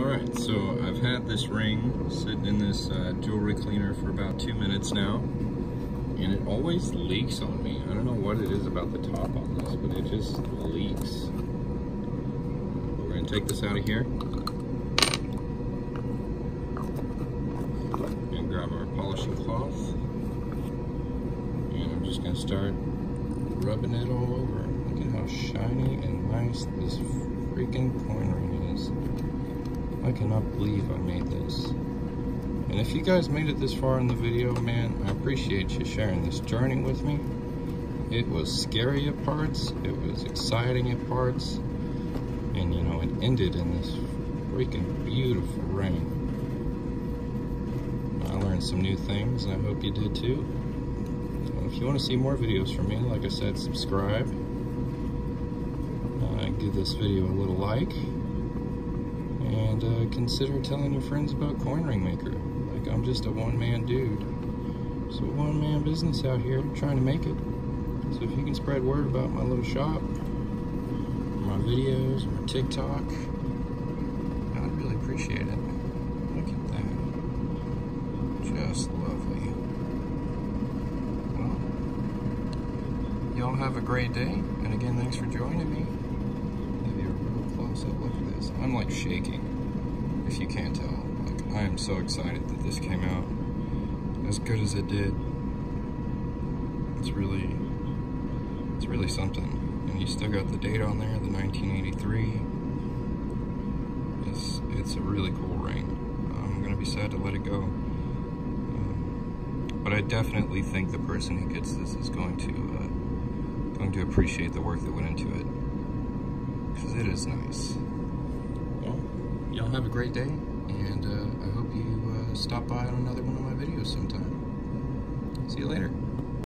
Alright, so I've had this ring sitting in this uh, jewelry cleaner for about two minutes now, and it always leaks on me. I don't know what it is about the top on this, but it just leaks. We're going to take this out of here. And grab our polishing cloth. And I'm just going to start rubbing it all over. Look at how shiny and nice this freaking coin ring is. I cannot believe I made this. And if you guys made it this far in the video, man, I appreciate you sharing this journey with me. It was scary at parts, it was exciting at parts, and you know, it ended in this freaking beautiful rain. I learned some new things, and I hope you did too. If you want to see more videos from me, like I said, subscribe. Uh, give this video a little like and uh, consider telling your friends about Coin Ring Maker. Like, I'm just a one-man dude. It's a one-man business out here trying to make it. So if you can spread word about my little shop, my videos, my TikTok, I'd really appreciate it. Look at that. Just lovely. Well, y'all have a great day. And again, thanks for joining me. Give you a real close-up look at this. I'm like shaking if you can't tell. Like, I am so excited that this came out as good as it did. It's really, it's really something. And you still got the date on there, the 1983. It's, it's a really cool ring. I'm gonna be sad to let it go. Um, but I definitely think the person who gets this is going to, uh, going to appreciate the work that went into it. Because it is nice have a great day, and uh, I hope you uh, stop by on another one of my videos sometime. See you later.